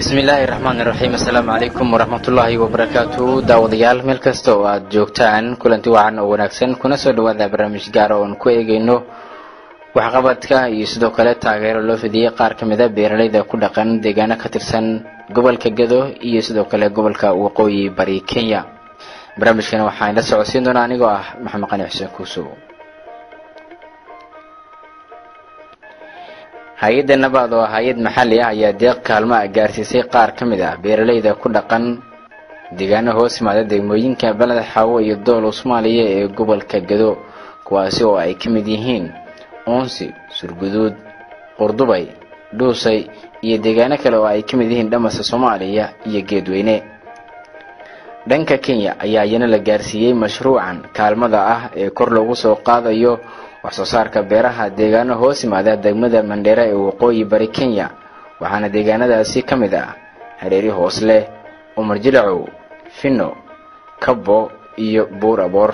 bismillaahi raxmaani raxiim assalaamu calaykum waraxmatullaahi wabarakaatu daawadayaal meel kasta oo aad joogtaan kulanti wacan oo wanaagsan kuna soo dhawaada barnaamij gaara oon ku eegeyno waxqabadka iyo sidoo kale taageero loo fidiyey qaar ka mid a beeralayda ku dhaqan deegaano ka tirsan gobolka gedo iyo sidoo kale gobolka waqooyi bari kenya. Barnaamijkan waxaan la socodsiin doonaa anigoo ah maxamed qani xuseen kuusow hay'adda nabaad oo hay'ad maxalli ah ayaa deeq kaalmo ah gaarsiisay qaar ka mid ah beeralayda ku dhaqan deegaano hoos yimaada degmooyinka baled xaawo iyo doolow soomaaliya ee gobolka gedo kuwaasi oo ay ka mid yihiin uunsi surguduud qurdubay dhuusay iyo deegaano kale oo ay ka mid yihiin dhamasa soomaaliya iyo geedweyne. Dhanka kenya ayaa iyana la gaarsiiyey mashruucan kaalmada ah ee kor loogu soo qaadayo waxsoo saarka beeraha deegaano hoos yimaada degmada mandheera ee waqooyi bari kenya waxaana deegaanadaasi ka mid ah hareeri hoosleh umar jilacow finno kabo iyo buur aboor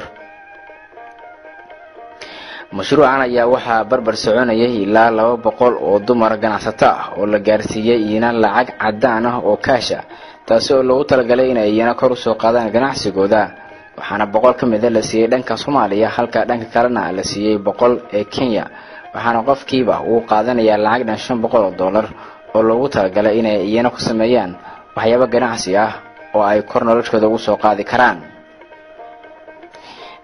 mashruucan ayaa waxaa barbar soconayay ilaa laba boqol oo dumar ganacsato ah oo la gaarsiiyey iyana lacag caddaan ah oo kaasha taasi oo loogu talagalay inay iyana kor u soo qaadaan ganacsigooda waxaana boqol ka mida la siiyey dhanka soomaaliya halka dhanka kalena la siiyey boqol ee kenya. Waxaana qofkiiba uu qaadanayaa lacag dhan shan boqol oo dollar oo loogu talagalay inay iyana ku sameeyaan waxyaabo ganacsi ah oo ay kor noloshooda ugu soo qaadi karaan.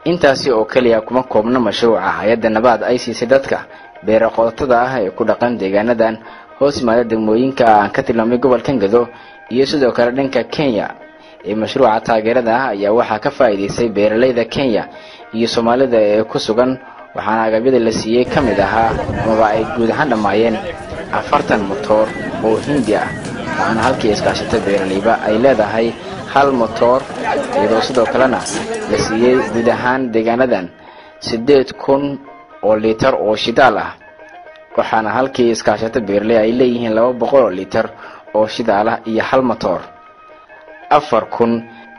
Intaasi oo keliya kuma koobna mashruuca hay'adda nabaad ay siisay dadka beera qodotada ah ee ku dhaqan deegaanadan hoos yimaada degmooyinka aan ka tilmaamay gobolkan gado iyo sidoo kale dhanka kenya ee mashruuca taageerada ah ayaa waxaa ka faa'iidaystay beeralayda kenya iyo soomaalida ee ku sugan waxaana agabyada la siiyey ka mid ahaa amaba ay guud ahaan dhammaayeen afartan motoor oo hindi ah. Waxaana halkii iskaashata beeralayba ay leedahay hal motoor iyadoo sidoo kalena la siiyey guud ahaan deegaanadan siddeed kun oo liitar oo shidaal ah. Waxaana halkii iskaashata beeraley ay leeyihiin laba boqol oo liitar oo shidaal ah iyo hal motoor afar kun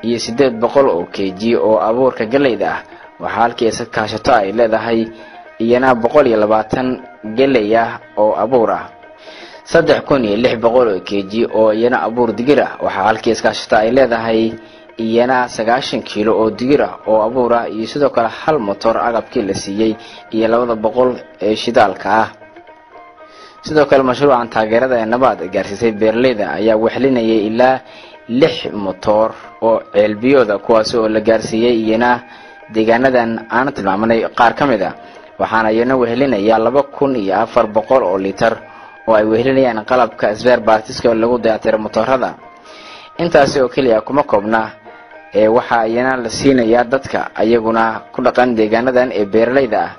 iyo siddeed boqol oo keji oo abuurka galeyda ah. Waxaa halkii kaashato ay leedahay iyana boqol iyo labaatan geley ah oo abuur ah. Saddex kun iyo lix boqol oo keji oo iyana abuur digir ah. Waxaa halkii iskaashato ay leedahay iyana sagaashan kiilo oo digir ah oo abuur ah iyo sidoo kale hal motor agabkii la siiyey iyo labada boqol ee shidaalka ah. Sidoo kale mashruucan taageerada ee nabaad gaarsiisay beeralayda ayaa wexlinayay ilaa lix motoor oo ceelbiyooda kuwaasi oo la gaarsiiyey iyana deegaanadan aana tilmaamanay. Qaar ka mid a waxaana iyana wehelinayaa laba kun iyo afar boqol oo liitar oo ay wehelinayaan qalabka sbeer baartiska oo lagu dayactiro motoorada intaasi oo keliya kuma koobna ee waxaa iyana la siinayaa dadka ayaguna ku dhaqan deegaanadan ee beeralayda ah.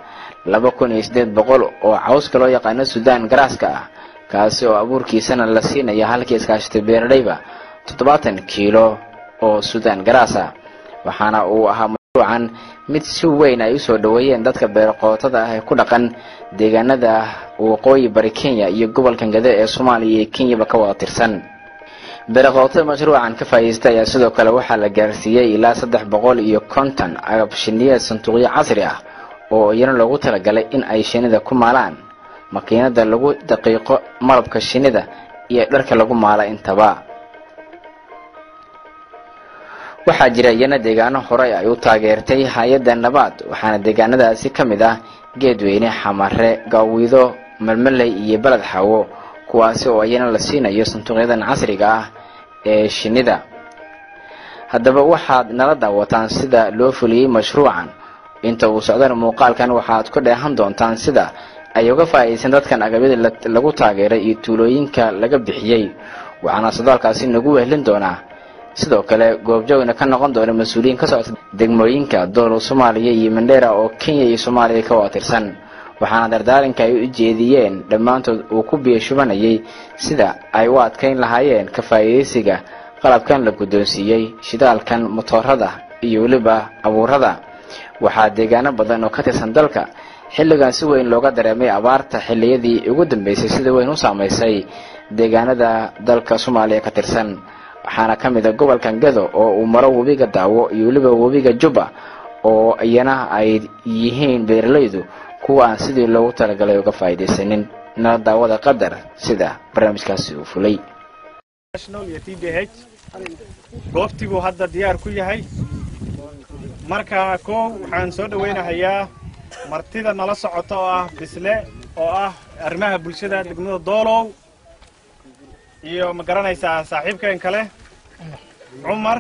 Laba kun iyo siddeed boqol oo cawska loo yaqaano suudaan garaaska ah kaasi oo abuurkiisana la siinaya halkii iskaashatay beeralayba toddobaatan kiilo oo suudaan garaas ah waxaana uu ahaa mashruucan mid si weyn ay u soo dhoweeyeen dadka beeraqootada ah ee ku dhaqan deegaanada waqooyi bari kenya iyo gobolkan gade ee soomaaliya iyo kenyaba ka wada tirsan. Beeraqootada mashruucan ka faa'iidaystay ayaa sidoo kale waxaa la gaarsiiyey ilaa saddex boqol iyo konton agab shiniyeed sanduuqyo casri ah oo iyana loogu talagalay in ay shinida ku maalaan makiinada lagu daqiiqo malabka shinida iyo dharka lagu maala intaba waxaa jira iyana deegaano horey ay u taageertay hay'adda nabaad waxaana deegaanadaasi ka mid ah geedweyne xamare gaawido malmaley iyo beled xawo kuwaasi oo iyana la siinayo sanduuqyadan casriga ah ee shinida haddaba waxaad nala daawataan sida loo fuliyey mashruucan. Inta uu socdana muuqaalkan waxaad ku dheehan doontaan sida ay uga faa'iidaysan dadkan agabyada lagu taageeray iyo tuulooyinka laga bixiyey. Waxaana sodaalkaasi nagu wehlin doonaa sidoo kale goobjoogna ka noqon doona mas'uuliyiin ka socota degmooyinka doolow soomaaliya iyo mandheera oo kenya iyo soomaaliya ka wada tirsan waxaana dardaaranka ay u jeediyeen dhammaantood uu ku biyashubanayay sida ay u adkayn lahaayeen ka faa'iidaysiga qalabkan la guddoonsiiyey shidaalkan motoorada iyo weliba abuurada. Waxaa deegaano badan oo ka tirsan dalka xilligan si weyn looga dareemay abaarta xilliyadii ugu dambeysay sida weyn u saamaysay deegaanada dalka soomaaliya ka tirsan waxaana ka mid a gobolkan gado oo uu maro webiga daawo iyo weliba webiga jubba oo iyana ay yihiin beeralaydu kuwa aan sidii loogu talagalay uga faa'iidaysanin. Nala daawada qadar sida barnaamijkaasi uu fulay. Goobtibuu hadda diyaar ku yahay. Marka kow waxaan soo dhowaynahayaa martida nala socota oo ah bisle oo ah arrimaha bulshada degmada doolow iyo ma garanaysaa saaxiibkeen kale? Cumar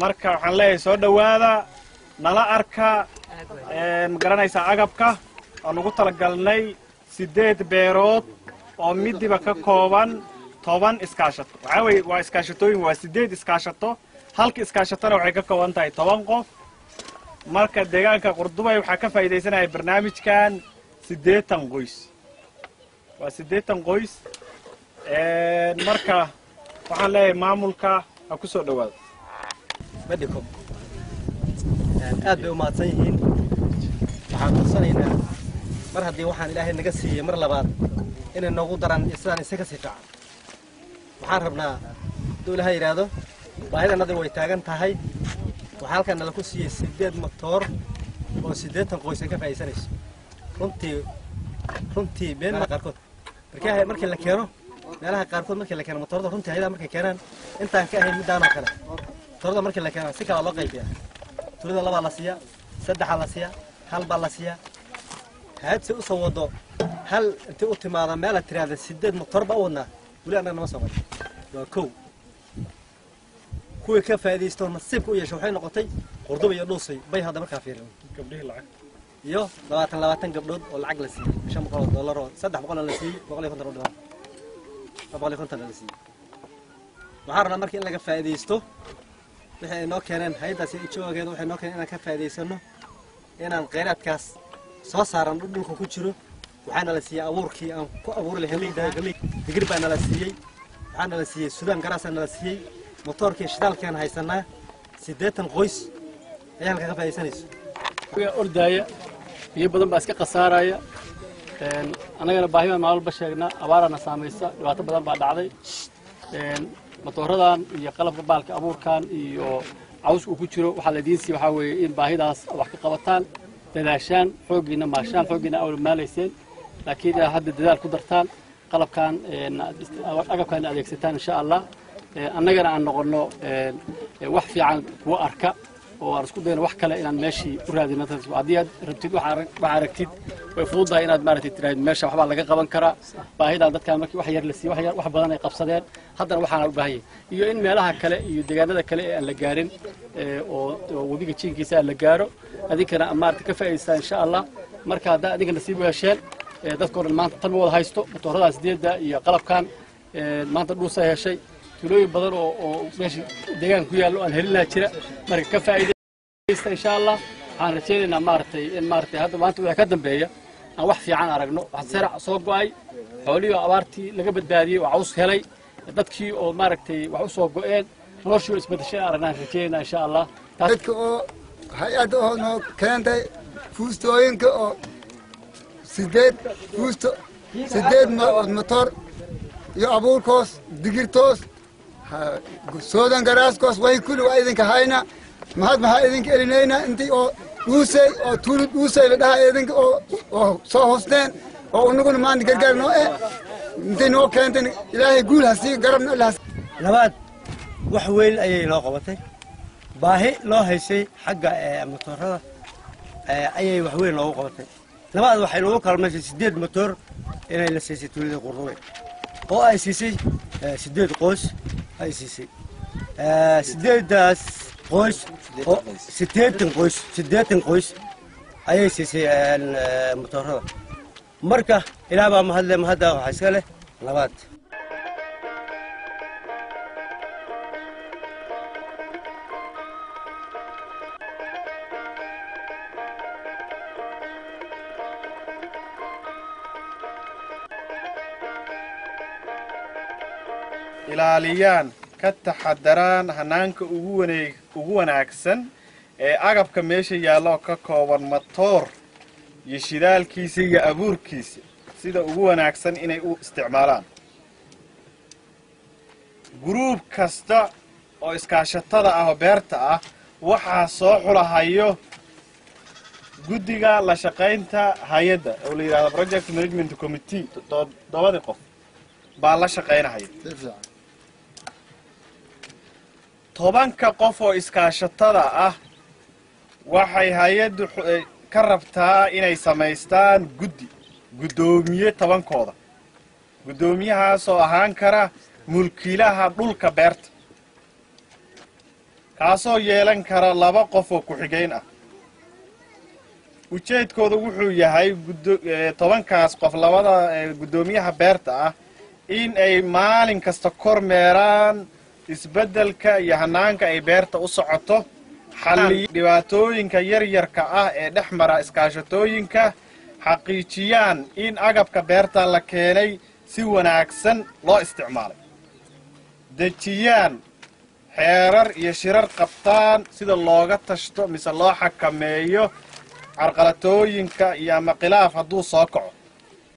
marka waxaan leeyahay soo dhowaada nala arka ma garanaysaa agabka aan ugu talagalnay siddeed beerood oo midiba ka kooban toban iskaashato. Waxaa weye waa iskaashatooyin waa siddeed iskaashato. Halka iskaashatona waxay ka kooban tahay toban qof. Marka deegaanka qurdubay waxaa ka faa'iidaysanaya barnaamijkan siddeetan qoys. Waa siddeetan qoys marka waxaan leeyahay maamulka ha ku soo dhowaado medhicom aad bay u mahadsan yihiin. Waxaan codsanaynaa mar haddii waxaan ilaahay naga siiyey mar labaad inay noogu daran sidaan isa ka sii fiican. Waxaan rabnaa hadduu ilaahay yidhaahdo baahidanadi way taagan tahay. Waxaa halkan nala ku siiyey siddeed motoor oo siddeetan qoys ay ka faa'iidsanayso runtii runtii been qaarkood. Markii la keeno meelaha qaarkood markii la keeno motoorada runtii hayadaha markay keenaan intaan ka ahayn middaanoo kale motoorada markii la keeno si kala loo qaybiyaa tulida labaa la siiyaa saddexaa la siiyaa hal baa la siiyaa haadse u soo wado hal intii u timaada meela tiraahda sideed motor baa u wadnaa weli annaga nama soo wado waa kow kuwii ka faa'iidaysto nasiibka u yeesha waxay noqotay qurduba iyo dhuusay bay hadda markaa fiirin gabdhihii lacag iyo labaatan labaatan gabdhood oo lacag la siiyey shan boqol oo dollar oo saddex boqol la siiyey boqol iyo konton oo dhiman boqol iyo konton la siiyey waxaan rabnaa marka in laga faa'iidaysto wixii ay noo keeneen hayaddaas iyo ijoogeeda waxay noo keeneen inaan ka faa'iidaysano inaan kheyraadkaas soo saaran dhulka ku jiro waxaana la siiyey abuurkii aan ku abuuri lahayn digir baa nala siiyey waxaana la siiyey sudaan garaasaa nala siiyey motoorkii shidaalkaan haysanaa siddeetan qoys ayaa halka ka faa'iidaysanayso ordaaya biyo badan baa iska khasaaraya annagana baahi baan maalba sheegnaa abaarana saamaysa dhibaato badan baa dhacday. Matooradan iyo qalabka baalka abuurkan iyo cawska uu ku jiro waxaa laydiin siiya waxaa weeye in baahidaas wax ka qabataan dadaashaan xooggiina maashaan xooggiina awla maalayseen. Laakiin inaad hadda dadaal ku dartaan qalabkan agabkan adeegsataan insha allah. Annagana aan noqonno wax fiican kuwa arka oo aan isku dayno wax kale inaan meeshii u raadino haddii aad rabtid wax aragtid way fududahay inaad maaragtay tiraahid meesha waxbaa laga qaban karaa baahidan dadkaan markii wax yar la siiyo wax badan ay qabsadeen. Haddana waxaana u baahan yahay iyo in meelaha kale iyo deegaanada kale ee aan la gaarin oo webiga jiinkiisa aan la gaaro adinkana maaragtay ka faa'idaystaan insha allah marka haddaa adinka nasiib u hesheen dadkoo dhan maanta tan ma wada haysto. Matoorada sideedda iyo qalabkan maanta dhuusa heshay tulooyin badan oo meesha deegaanka ku yaallo aan helin lahaa jira. Marka ka faa'iidaysta insha allah waxaan rajaynaynaa maaragtay in maaragtay hadda maanta wixii ka dambeeya aan wax fiican aragno. Wax sarac soo go'ay xoolihii oo abaartii laga badbaadiyey oo caws helay. Dadkii oo maaragtay wax u soo go'een noloshii oo isbedeshay aragnaan rajaynaynaa insha allah dadka oo hay'adda oo noo keentay fuustooyinka oo sideed fuusto sideed motor iyo abuurkoos digirtoos soodan garaaskoos way kuli waa idinka hayna. Mahad maxaa idinka elinayna? Intii oo dhuusay oo tuuli dhuusay la dhaha idinka oo oo soo hosteen oo unaguna maanta gargaar noo eh. Intay noo keenten ilaahay guul hasii garabna ila labaad wax weyn ayay noo qabatay. Baahi loo haysay xagga motoorada ayay wax weyn noogu qabatay. Labaad waxay noogu kalmaysay sideed motoor inay la siisay tuulida qurdube oo ay siisay sideed qoys ay siisay sideedaas qoys sideetan qoys sideetan qoys ayay siisay motoorada marka ilaah baa mahadle mahadda waxaa iska leh labaad ilaaliyaan ka taxadaraan hanaanka ugu wanaagsan ee agabka meesha yaalloo ka kooban matoor iyo shidaalkiisa iyo abuurkiisa sida ugu wanaagsan inay u isticmaalaan. Guruub kasta oo iskaashatada ah oo beerta ah waxaa soo xulahayo guddiga la shaqaynta hay'adda oo la yidhahdo project management committee toddobadii qof baa la shaqaynahaya tobanka qof oo iskaashatada ah waxay hay'addu ka rabtaa inay samaystaan guddi guddoomiye tobankooda. Guddoomiyahaasoo ahaan kara mulkiilaha dhulka beerta kaasoo yeelan kara laba qof oo ku-xigeyn ah. Ujeedkooda wuxuu yahay tobankaas qof labada guddoomiyaha beerta ah in ay maalin kasta kormeeraan isbeddelka iyo hanaanka ay beerta u socoto xalliyo dhibaatooyinka yaryarka ah ee dhex mara iskaashatooyinka xaqiijiyaan in agabka beerta la keenay si wanaagsan loo isticmaalay. Dejiyaan xeerar iyo shirar qabtaan sida looga tashto mise loo xakameeyo carqalatooyinka iyo ama khilaaf hadduu soo kaco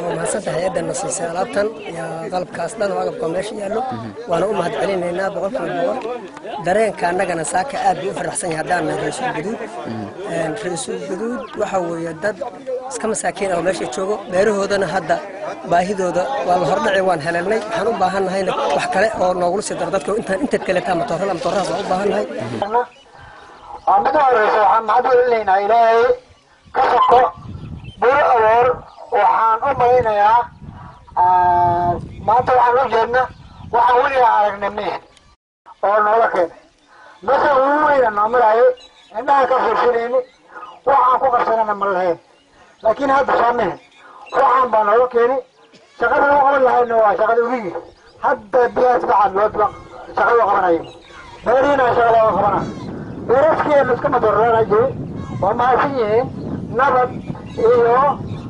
waa mahadsanta hay-addanna siisay alaabtan iyo qalabkaas dhan oo agabka meesha yaallo waana u mahad celinaynaa boqolkiiba boqol dareenka annagana saaka aad buu u faraxsan yahay haddaan nahay ra-iisul guduud ra-iisul guduud waxa weeye dad iska masaakiin ah oo meesha joogo beerahoodana hadda baahidooda waa la hordhaci waan heleelnay waxaan u baahan nahayna wax kale oo noogula sii daro dadka intaan inteed kaleetaa matoorada matooradaas waan u baahan nahay waa mid horeysa waxaan mahad celinaynaa ilaahay ka soko u malaynayaa maanta waxaan u jeedna waxaan weligaa aragnay mihin oo noola keenay. Mase ugu weyna noo maraayo indhaha ka fiirsanayni waxaan ku qabsanana ma lahayn. Laakiin hadda soo mihin waxaan baa noola keeni shaqada loo qaban lahayna waa shaqada urigi hadda biyaas bacad loodba shaqa loo qabanayo. Beeriina shaqa looga qabana. Beeraskeena iska madoorlaana jiri waa mahadsan yihiin nabad iyo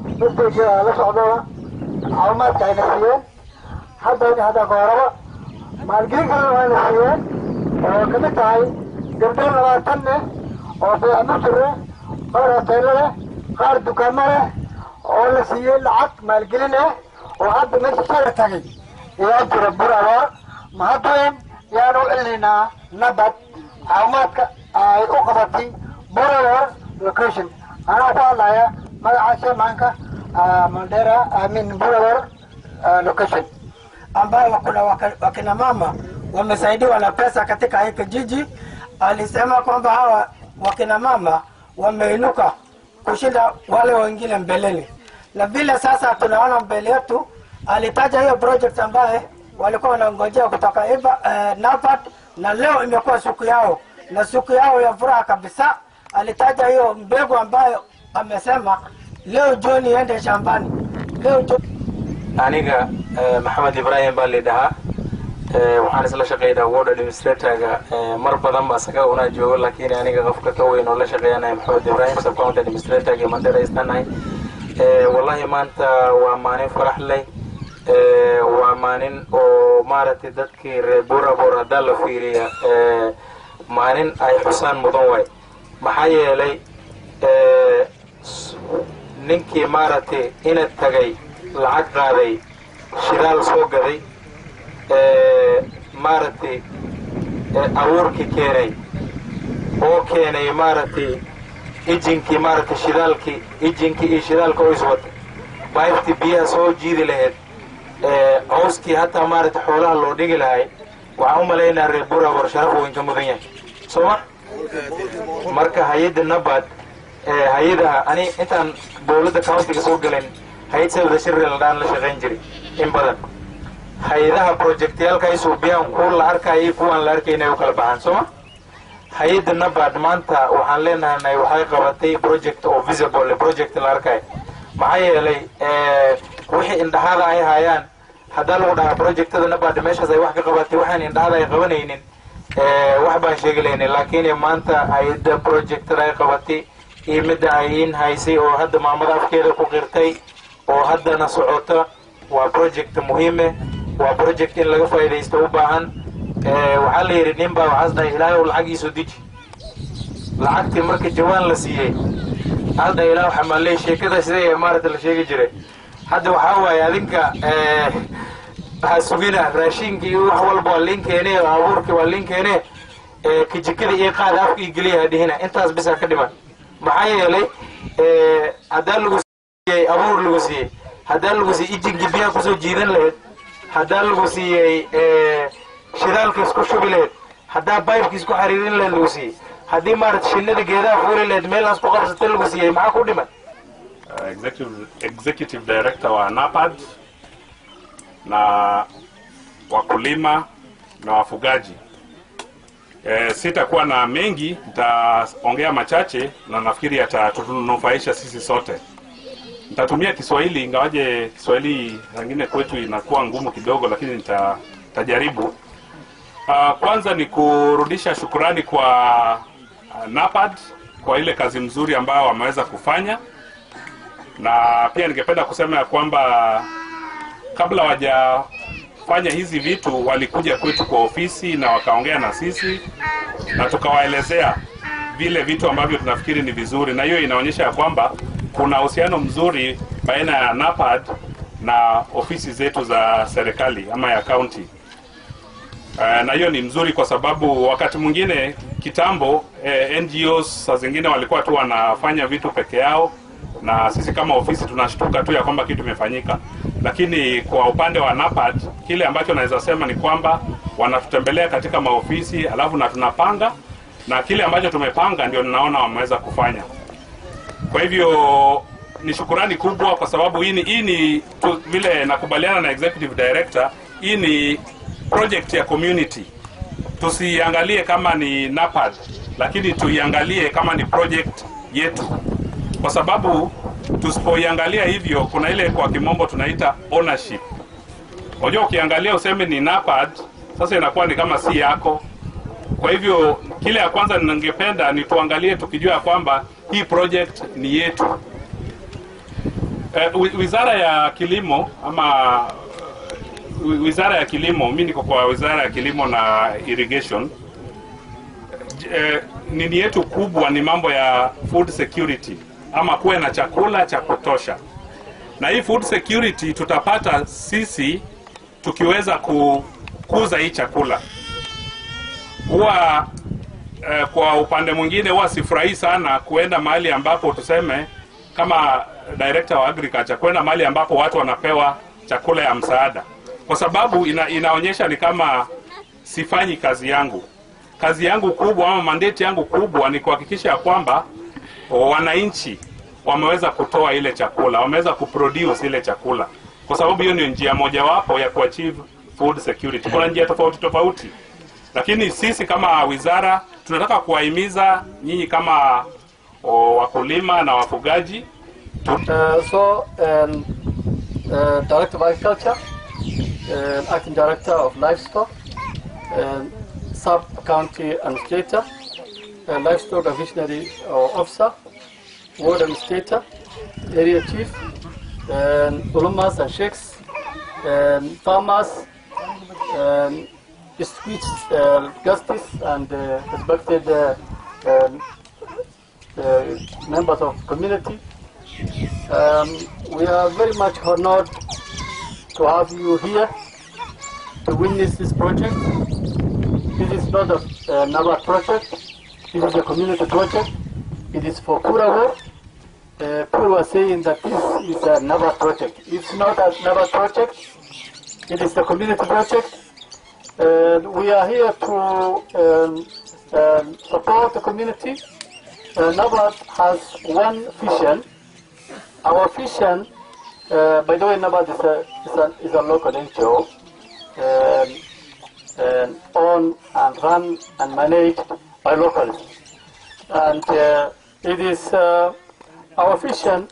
midda la socdooda caawimaadka ayna siiyeen. Haddayna hadda gooraba maalgelin kalena wayna siiyeen oo ka mid tahay gabdho labaatan leh oo beecmutur leh qaar hoteelo leh qaar dukaamo leh oo la siiyey lacag maalgelin ah oo hadda meesha shaga tagay. Yaa jira bur abaar mahad weyn yaan u celinaynaa nabad. Caawimaadka ay u qabatay borower location. Anaa ku hadlaya magaca maanka mandera amin Bulawar location ambayo kuna wakina mama wamesaidiwa na pesa katika hii kijiji. Alisema kwamba hawa wakina mama wameinuka kushinda wale wengine mbeleni, na vile sasa tunaona mbele yetu, alitaja hiyo project ambaye walikuwa wanangojea kutoka Eva, eh, NAPAT na leo imekuwa siku yao na siku yao ya furaha kabisa. Alitaja hiyo mbegu ambayo amesema leo jioni iende shambani, leo jioni aniga eh, maxamed ibraahim baa lidhahaa Eh, waxaan isla shaqeynaa ward administratorga eh, mar badan ba isaga unaa joogo laakiin aniga qofka ka weyn oo la shaqeynaya maxamed ibraahim subcounty administratorga mandera istanahay Eh, wallahi maanta waa maalin farax leh Eh, waa maalin oo maaragtay dadkii reer burabor haddaa la fiiriya eh, maalin ay xusaan mudan waay. Maxaa yeelay eh, ninkii maaragtay ina tagay lacag qaaday shidaal soo gaday ee, maaragtay abuurkii keenay oo keenay maaragtay ijinkii maaragtay shidaalkii ijinkii iyo shidaalka oo iswata baybtii biyaha soo jiidi lahayd ee, cawskii hataa maaragtay xoolaha loo dhigi lahay waxaan u malaynaa reer burabor sharaf weyn ka mudan yahay. Soo ma? Marka hay'adda nabad ee, hay'adaha ani intaan dowladda countiga soo gelin hay'ad sawda shiril dhaan la shaqayn jiray in badan. Hay'adaha projectyaalka ay suubiyaan kuwa la arkaya iyo kuwaan la arkayna ay u kala baxaan sooma hay'adda nabad maanta waxaan leenahay waxay qabatay project oo visible project la arkayo maxaa yeelay wixii indhahada ay hayaan haddaa lagu dhahaa projectada nabad meeshaas ay wax ka qabatay waxaan indhahada ay qabanaynin wax baan sheegi lahayn laakiin maanta hay'adda projectada ay qabatay iyo midda ay in haysay oo hadda maamada afkeeda ku qirtay oo haddana socota. Waa project muhiime waa project in laga faa'iidaysto u baahan. Waxaa la yidhi nin baa waxaas dhahay ilaahay ou lacagiisu deji lacagtii marka jawaan la siiyey hadda ilaah xamaaley sheekada sidee maaragta la sheegi jiray? Hadda waxaa waaye adinka ha sugina raashinkii wax walba waa liin keene abuurkii waa liin keene eh, kijikada iyo qaada afka iyo geliya ha dhihina. Intaas bisa ka dhiman maxaa yeelay haddaa lagu siiyey abuur lagu siiyey haddaa lagu siiyey ijinkii biyaha ku soo jiidan lahayd haddaa lagu siiyey shidaalka isku shubi lahayd haddaa baybkiis ku xariirin lahayd lagu siiyey haddii maarata shinnada geedaha fuuli lahayd meelaas ku qabsatay lagu siiyey maxaa ku dhiman uh, executive, executive director wa NAPAD na wakulima na wafugaji. E, sitakuwa na mengi, nitaongea machache na nafikiri yatatunufaisha sisi sote. Nitatumia Kiswahili ingawaje Kiswahili nyingine kwetu inakuwa ngumu kidogo, lakini nita, nitajaribu. Uh, kwanza ni kurudisha shukurani kwa uh, NAPAD kwa ile kazi mzuri ambayo wameweza kufanya na pia ningependa kusema ya kwamba kabla wajafanya hizi vitu walikuja kwetu kwa ofisi na wakaongea na sisi na tukawaelezea vile vitu ambavyo tunafikiri ni vizuri, na hiyo inaonyesha ya kwamba kuna uhusiano mzuri baina ya NAPAD na ofisi zetu za serikali ama ya kaunti. Uh, na hiyo ni mzuri kwa sababu wakati mwingine kitambo eh, NGOs saa zingine walikuwa tu wanafanya vitu peke yao na sisi kama ofisi tunashtuka tu ya kwamba kitu imefanyika, lakini kwa upande wa NAPAD kile ambacho naweza sema ni kwamba wanatutembelea katika maofisi alafu na tunapanga na kile ambacho tumepanga ndio ninaona wameweza kufanya. Kwa hivyo ni shukurani kubwa kwa sababu hii ni, hii ni vile nakubaliana na executive director, hii ni project ya community. Tusiangalie kama ni NAPAD, lakini tuiangalie kama ni project yetu kwa sababu tusipoiangalia hivyo, kuna ile kwa kimombo tunaita ownership. Unajua, ukiangalia useme ni NAPAD, sasa inakuwa ni kama si yako. Kwa hivyo kile ya kwanza ningependa ni tuangalie tukijua kwamba hii project ni yetu. Eh, wizara ya kilimo ama wizara ya kilimo, mimi niko kwa wizara ya kilimo na irrigation. Eh, nini yetu kubwa ni mambo ya food security ama kuwe na chakula cha kutosha, na hii food security tutapata sisi tukiweza kukuza hii chakula. Huwa eh, kwa upande mwingine huwa sifurahii sana kuenda mahali ambapo tuseme kama director wa agriculture, kwenda mahali ambapo watu wanapewa chakula ya msaada, kwa sababu ina, inaonyesha ni kama sifanyi kazi yangu. Kazi yangu kubwa ama mandate yangu kubwa ni kuhakikisha ya kwamba wananchi wameweza kutoa ile chakula, wameweza kuproduce ile chakula, kwa sababu hiyo ndio njia mojawapo ya kuachieve food security. Kuna njia tofauti tofauti, lakini sisi kama wizara tunataka kuwahimiza nyinyi kama o, wakulima na wafugaji tu... Uh, so, um, uh, Director of Agriculture, uh, Acting Director of Livestock, um, Sub-County Administrator, uh, Livestock Visionary Officer, Ward Administrator, Area Chief, um, ulamas and sheikhs, um, farmers, um, distinguished uh, justice and uh, respected uh, um, uh, members of community. Um, we are very much honored to have you here to witness this project. This is not a uh, Nava project. This is a community project. It is for Kurawo. Uh, were saying that this is a Nava project. It's not a Nava project. It is a community project. Uh, we are here to um, um, support the community. Uh, NABAD has one vision. Our vision, uh, by the way, NABAD is a, is a, is a local NGO, um, um, owned and run and managed by locals. And uh, it is, uh, our vision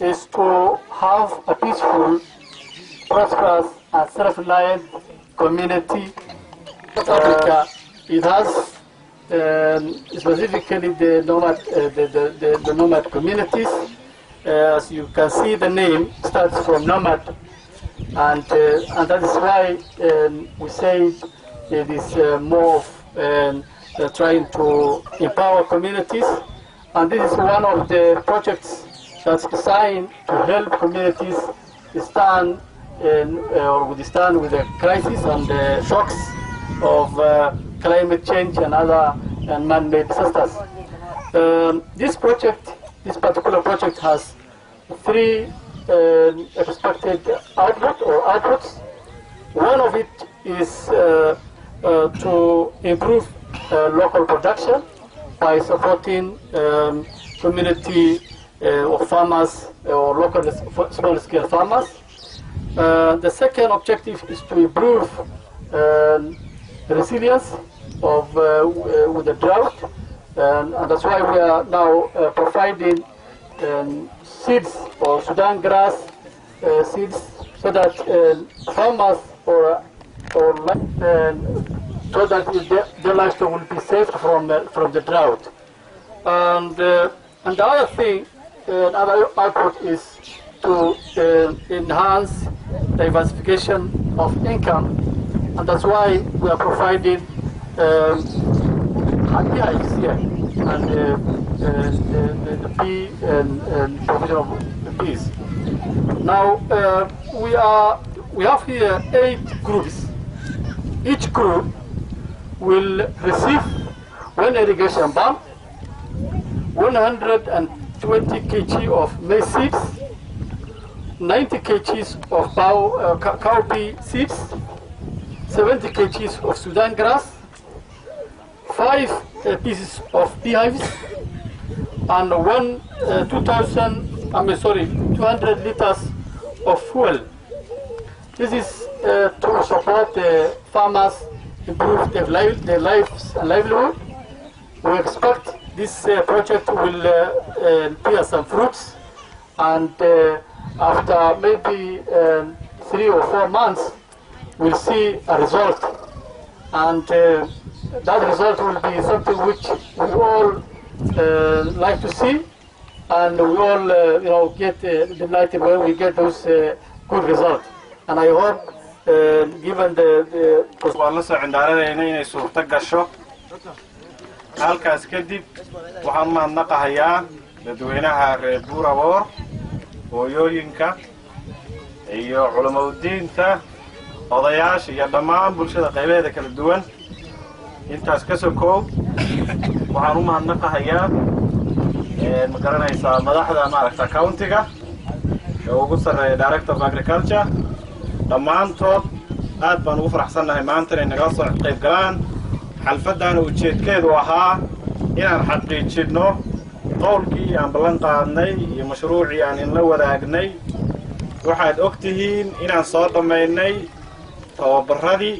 is to have a peaceful, prosperous, and self-reliant community. Africa, it has um, specifically the nomad, uh, the, the, the, the nomad communities. Uh, as you can see, the name starts from nomad, and uh, and that is why um, we say it is uh, more of um, uh, trying to empower communities, and this is one of the projects that's designed to help communities stand in, uh, or withstand with the crisis and the shocks of uh, climate change and other and man-made disasters. Um, this project, this particular project, has three um, expected output or outputs. One of it is uh, uh, to improve uh, local production by supporting um, community uh, of farmers or local small scale farmers. Uh, the second objective is to improve um, resilience of uh, with the drought, and, and that's why we are now uh, providing um, seeds or Sudan grass uh, seeds so that uh, farmers or or um, so that their, their livestock will be saved from uh, from the drought. And uh, and the other thing, uh, another output is to uh, enhance diversification of income, and that's why we are providing um, beehives here and uh, uh, the, the, the and, and provision of. Now uh, we are we have here eight groups. Each group will receive one irrigation pump, 120 kg of maize seeds, 90 kg of cow, uh, cowpea seeds, 70 kg of Sudan grass, five uh, pieces of beehives, and one uh, 2,000, I mean, sorry, 200 liters of fuel. This is uh, to support the farmers, improve their, li- their lives livelihood. We expect this uh, project will uh, uh, bear some fruits, and uh, after maybe um, three or four months, we'll see a result. And uh, that result will be something which we all like to see, and we all, you know, get delighted when we get those good results. And I hope, waan la soo cindaaranayna inay suurto gasho. Halkaas kadib waxaan mahadnaqahayaa dadweynaha reer buuraboor hooyooyinka iyo culamaudiinta odayaasha iyo dhammaan bulshada qaybaheeda kala duwan. Intaas ka sokoow waxaan u mahadnaqahayaa ma garanaysaa madaxda maaragta countiga ee ugu sarreeya director of agriculture dhammaantood aad baan ugu faraxsannahay. Maanta inay nagala soo qayb galaan. Xalfaddaana ujeedkeedu ahaa inaan xaqiijinno qowlkii aan ballan qaadnay iyo mashruucii aan inla wadaagnay. Waxaad og tihiin inaan soo dhammaynay tababarradii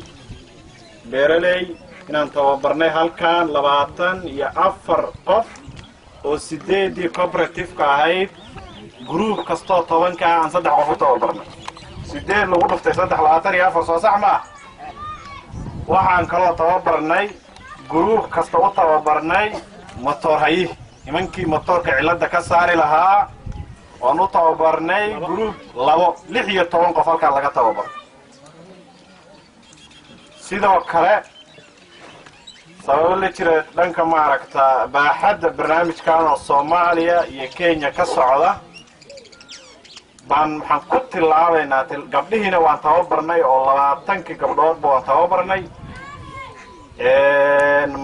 beeraley inaan tababarnay halkan labaatan iyo afar qof oo siddeeddii cooperative-ka ahayd. Gruub kastoo tobankaa aan saddex qof u tababarnay siddeed lagu dhuftay saddex labaatan iyo afar soo sax maa waxaan kaloo tababarnay gruub kasta u tababarnay motoor hayi. Nimankii motoorka cilladda ka saari lahaa waan u tababarnay gruub labo lix iyo toban qof halkaa laga tababaro sidoo kale sababo la jira dhanka maaragta baaxadda barnaamijkan oo soomaaliya iyo kenya ka socda baan maxaan ku tilaabaynaa til- gabdhihiina waan tababarnay oo labaatankii gabdhoodba waan tababarnay.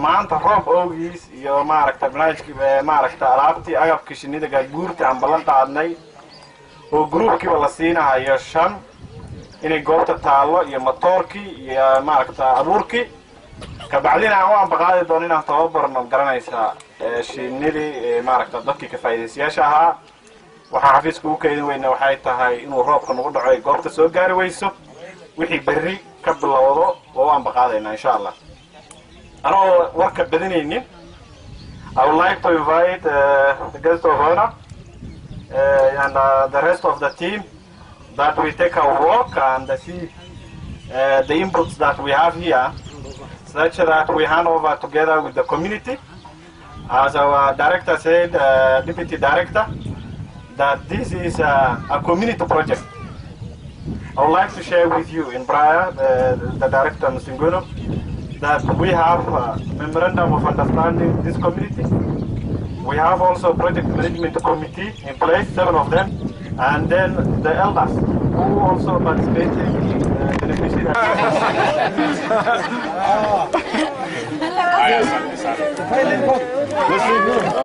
Maanta roob owgiis iyo maaragta barnaamijkii eh, maaragta alaabtii agabkii shinnida gaadguurta aan ballan qaadnay oo gruubkiiba la siinahayo shan inay goobta taallo iyo matoorkii iyo maaragta abuurkii kabacdina aan u ambaqaadi doono inaan tababarno garanaysaa shinnidii maaragta dadkii ka faa'iidaystayaasha ahaa waxaan xafiiska ugu keedin weyna waxay tahay inuu roobka nagu dhaco ay goobta soo gaari weyso wixii berri ka bilowdo oo u ambaqaadaynaa insha allah anoo warka badinaynin I would like to invite uh, the guest of honor uh, and uh, the rest of the team that we take our walk and see uh, the inputs that we have here such that we hand over together with the community. As our director said, uh, deputy director, that this is a, a community project. I would like to share with you in Briar, the, the director Msinguno, that we have a memorandum of understanding this community. We have also a project management committee in place, seven of them, and then the elders who also participate in uh, beneficiary. Haya, asante sana.